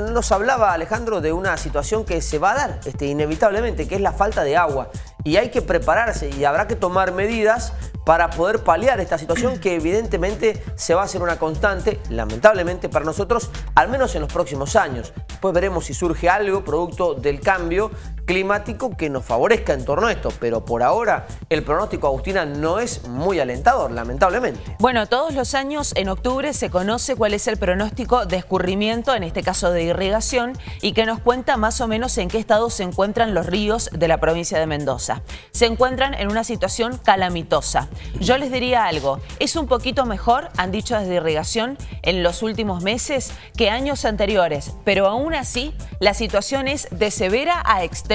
Nos hablaba Alejandro de una situación que se va a dar este, inevitablemente, que es la falta de agua. Y hay que prepararse y habrá que tomar medidas para poder paliar esta situación que evidentemente se va a hacer una constante, lamentablemente para nosotros, al menos en los próximos años. Después veremos si surge algo producto del cambio climático que nos favorezca en torno a esto, pero por ahora el pronóstico, Agustina, no es muy alentador, lamentablemente. Bueno, todos los años en octubre se conoce cuál es el pronóstico de escurrimiento, en este caso de irrigación, y que nos cuenta más o menos en qué estado se encuentran los ríos de la provincia de Mendoza. Se encuentran en una situación calamitosa. Yo les diría algo, es un poquito mejor, han dicho desde irrigación, en los últimos meses que años anteriores, pero aún así la situación es de severa a extrema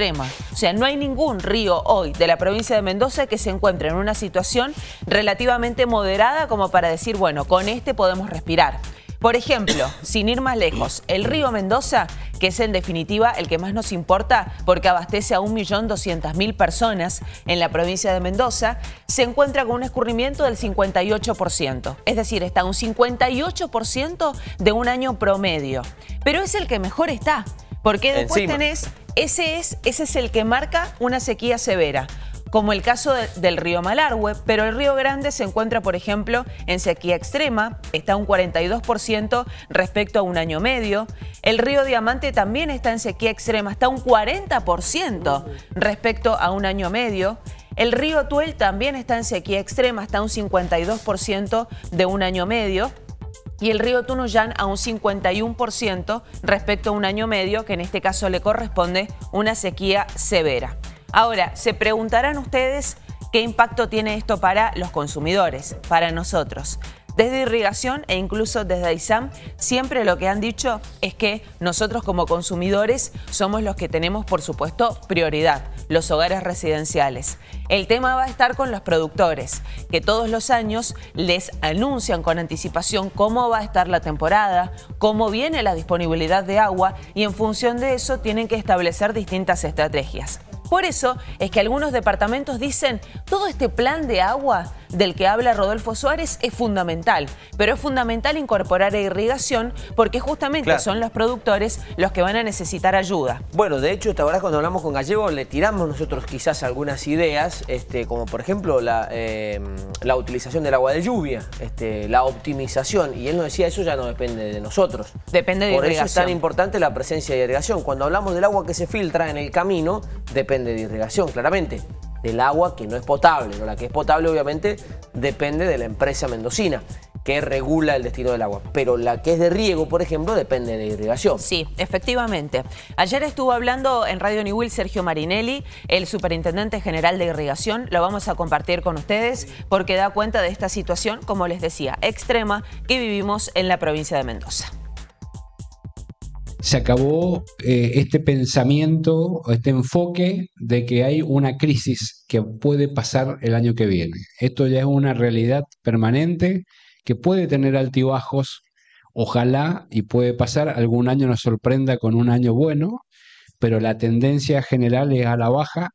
o sea, no hay ningún río hoy de la provincia de Mendoza que se encuentre en una situación relativamente moderada como para decir, bueno, con este podemos respirar. Por ejemplo, sin ir más lejos, el río Mendoza, que es en definitiva el que más nos importa porque abastece a 1.200.000 personas en la provincia de Mendoza, se encuentra con un escurrimiento del 58%. Es decir, está un 58% de un año promedio. Pero es el que mejor está, porque después tenés ese es, ese es el que marca una sequía severa como el caso del río Malargüe, pero el río Grande se encuentra, por ejemplo, en sequía extrema, está un 42% respecto a un año medio. El río Diamante también está en sequía extrema, está un 40% respecto a un año medio. El río Tuel también está en sequía extrema, está un 52% de un año medio y el río Tunuyán a un 51% respecto a un año medio, que en este caso le corresponde una sequía severa. Ahora, se preguntarán ustedes qué impacto tiene esto para los consumidores, para nosotros. Desde irrigación e incluso desde ISAM, siempre lo que han dicho es que nosotros como consumidores somos los que tenemos, por supuesto, prioridad, los hogares residenciales. El tema va a estar con los productores, que todos los años les anuncian con anticipación cómo va a estar la temporada, cómo viene la disponibilidad de agua y en función de eso tienen que establecer distintas estrategias. Por eso es que algunos departamentos dicen, todo este plan de agua del que habla Rodolfo Suárez es fundamental, pero es fundamental incorporar irrigación porque justamente son los productores los que van a necesitar ayuda. Bueno, de hecho, esta hora cuando hablamos con Gallego le tiramos nosotros quizás algunas ideas, este, como por ejemplo la, em, la utilización del agua de lluvia, este, la optimización, y él nos decía, eso ya no depende de nosotros. Depende de Por irrigación. eso es tan importante la presencia de irrigación. Cuando hablamos del agua que se filtra en el camino, depende de irrigación, claramente del agua que no es potable. La que es potable obviamente depende de la empresa mendocina que regula el destino del agua. Pero la que es de riego, por ejemplo, depende de irrigación. Sí, efectivamente. Ayer estuvo hablando en Radio New Sergio Marinelli, el superintendente general de irrigación. Lo vamos a compartir con ustedes porque da cuenta de esta situación, como les decía, extrema que vivimos en la provincia de Mendoza se acabó eh, este pensamiento, este enfoque de que hay una crisis que puede pasar el año que viene. Esto ya es una realidad permanente que puede tener altibajos, ojalá y puede pasar, algún año nos sorprenda con un año bueno, pero la tendencia general es a la baja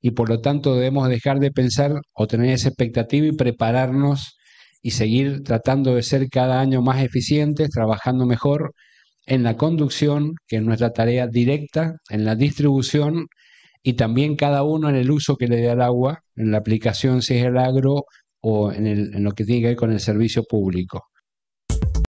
y por lo tanto debemos dejar de pensar o tener esa expectativa y prepararnos y seguir tratando de ser cada año más eficientes, trabajando mejor en la conducción, que es nuestra tarea directa, en la distribución y también cada uno en el uso que le dé al agua, en la aplicación si es el agro o en, en lo que tiene que ver con el servicio público.